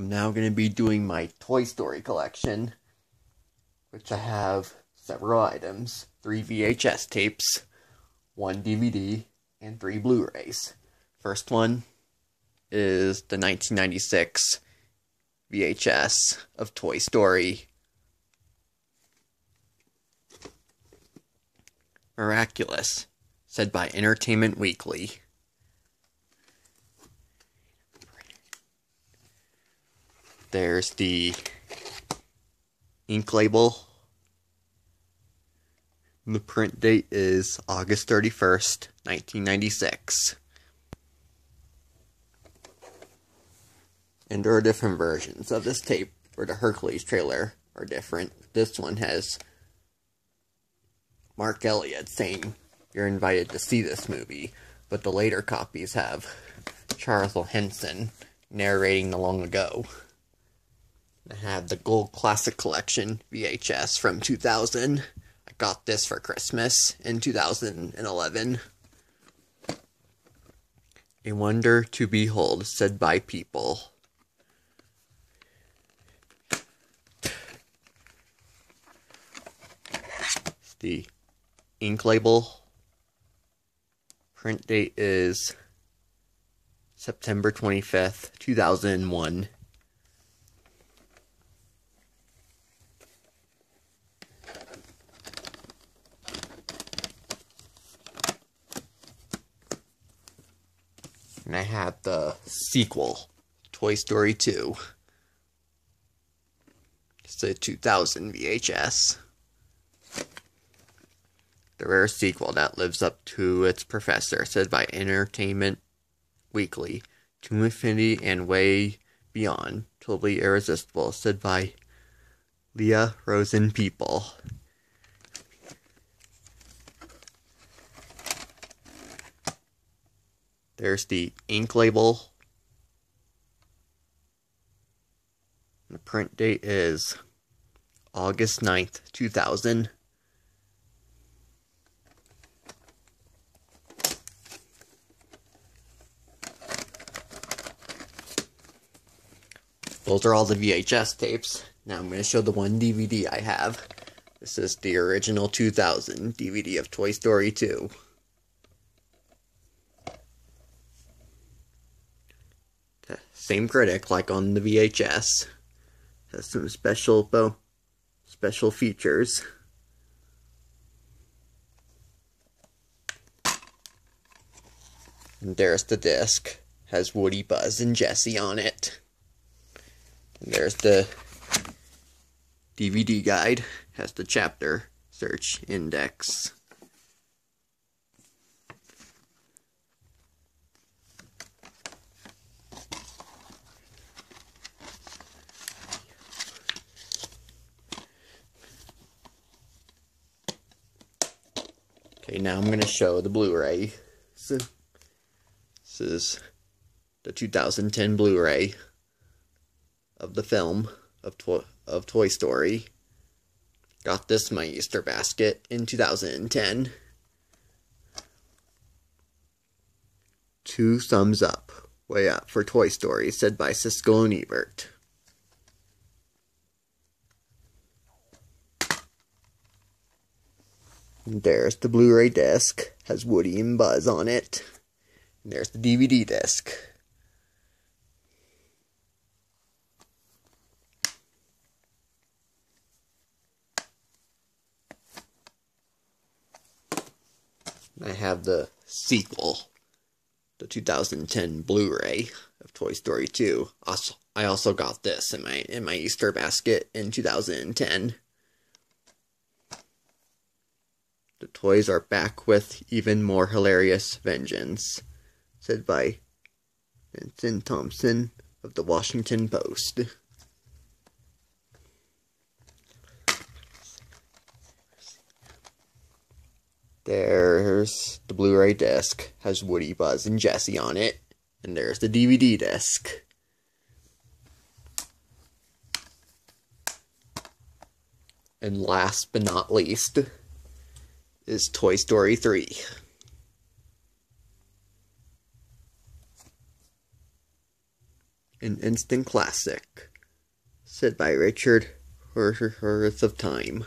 I'm now going to be doing my Toy Story collection, which I have several items, three VHS tapes, one DVD, and three Blu-rays. First one is the 1996 VHS of Toy Story. Miraculous, said by Entertainment Weekly. There's the ink label. The print date is August 31st, 1996. And there are different versions of this tape, or the Hercules trailer are different. This one has Mark Elliott saying you're invited to see this movie, but the later copies have Charles Henson narrating the long ago. I have the Gold Classic Collection VHS from 2000. I got this for Christmas in 2011. A wonder to behold, said by people. The ink label. Print date is September 25th, 2001. And I had the sequel, Toy Story 2. It's a 2000 VHS. The rare sequel that lives up to its professor, said by Entertainment Weekly. To Infinity and Way Beyond. Totally Irresistible, said by Leah Rosen People. There's the ink label. The print date is August 9th, 2000. Those are all the VHS tapes. Now I'm going to show the one DVD I have. This is the original 2000 DVD of Toy Story 2. Same critic, like on the VHS. Has some special bo special features. And there's the disc. Has Woody, Buzz, and Jessie on it. And there's the DVD guide. Has the chapter search index. Okay, now I'm going to show the Blu-ray. So, this is the 2010 Blu-ray of the film of, to of Toy Story. Got this my Easter basket in 2010. Two thumbs up, way up for Toy Story, said by Siskel and Ebert. There's the Blu-ray disc, has Woody and Buzz on it. And there's the DVD disc. I have the sequel, the 2010 Blu-ray of Toy Story 2. Also, I also got this in my in my Easter basket in 2010. The toys are back with even more hilarious vengeance, said by Vincent Thompson of the Washington Post. There's the Blu-ray disc, has Woody, Buzz, and Jessie on it. And there's the DVD disc. And last but not least is Toy Story 3. an instant classic, said by Richard Corliss of Time.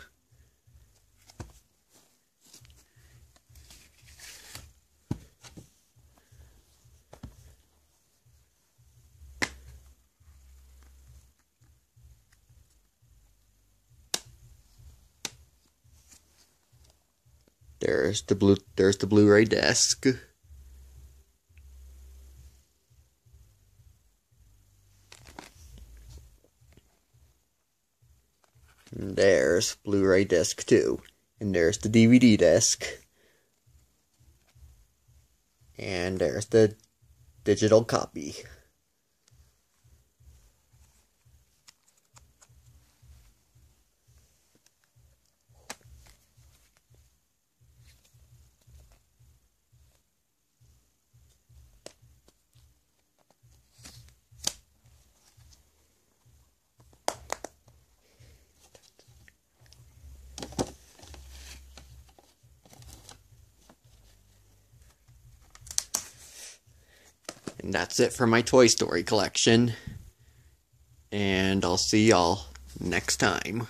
There's the blue there's the Blu-ray disc. And there's Blu-ray disc too, And there's the DVD disc. And there's the digital copy. And that's it for my Toy Story collection. And I'll see y'all next time.